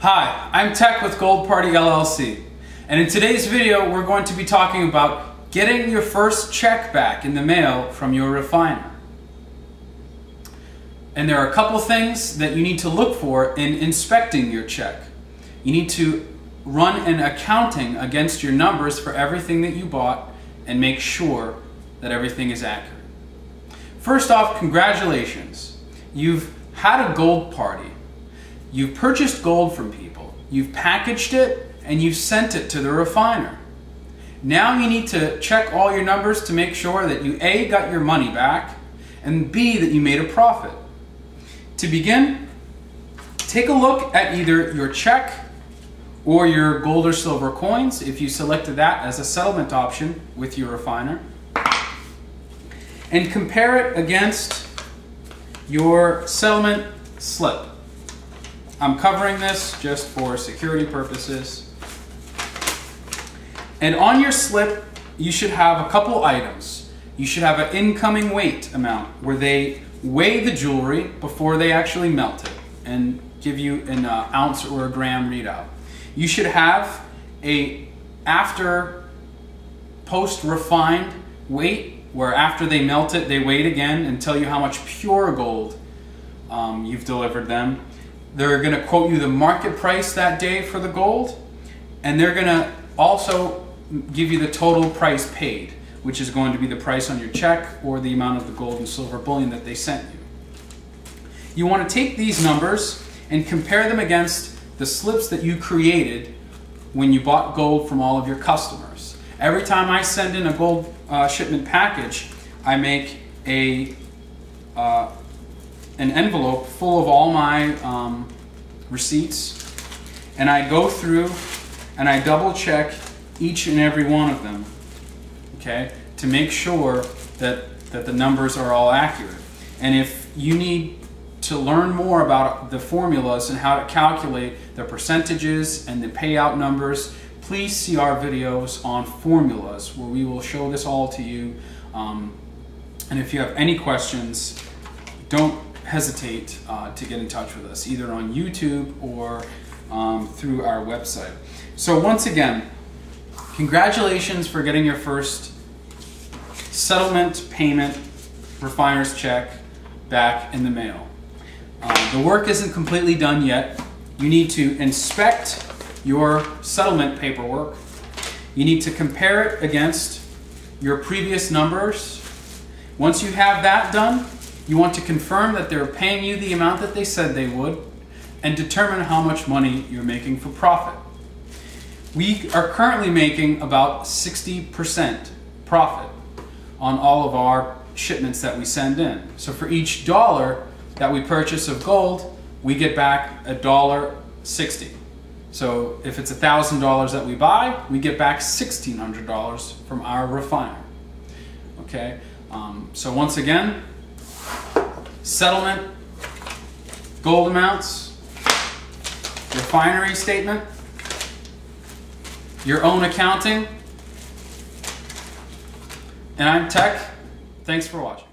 Hi, I'm Tech with Gold Party LLC, and in today's video we're going to be talking about getting your first check back in the mail from your refiner. And there are a couple things that you need to look for in inspecting your check. You need to run an accounting against your numbers for everything that you bought and make sure that everything is accurate. First off, congratulations. You've had a gold party. You've purchased gold from people. You've packaged it and you've sent it to the refiner. Now you need to check all your numbers to make sure that you A, got your money back, and B, that you made a profit. To begin, take a look at either your check or your gold or silver coins if you selected that as a settlement option with your refiner and compare it against your settlement slip. I'm covering this just for security purposes. And on your slip, you should have a couple items. You should have an incoming weight amount where they weigh the jewelry before they actually melt it and give you an uh, ounce or a gram readout. You should have a after post refined weight where after they melt it, they weigh it again and tell you how much pure gold um, you've delivered them. They're going to quote you the market price that day for the gold, and they're going to also give you the total price paid, which is going to be the price on your check or the amount of the gold and silver bullion that they sent you. You want to take these numbers and compare them against the slips that you created when you bought gold from all of your customers. Every time I send in a gold uh, shipment package, I make a uh, an envelope full of all my um, receipts, and I go through and I double check each and every one of them, okay, to make sure that that the numbers are all accurate. And if you need to learn more about the formulas and how to calculate the percentages and the payout numbers, please see our videos on formulas where we will show this all to you. Um, and if you have any questions, don't hesitate uh, to get in touch with us, either on YouTube or um, through our website. So once again, congratulations for getting your first settlement payment refiner's check back in the mail. Uh, the work isn't completely done yet. You need to inspect your settlement paperwork. You need to compare it against your previous numbers. Once you have that done, you want to confirm that they're paying you the amount that they said they would and determine how much money you're making for profit. We are currently making about 60% profit on all of our shipments that we send in. So for each dollar that we purchase of gold, we get back a dollar sixty. So if it's a thousand dollars that we buy, we get back sixteen hundred dollars from our refiner. Okay. Um, so once again, settlement, gold amounts, refinery statement, your own accounting, and I'm Tech. Thanks for watching.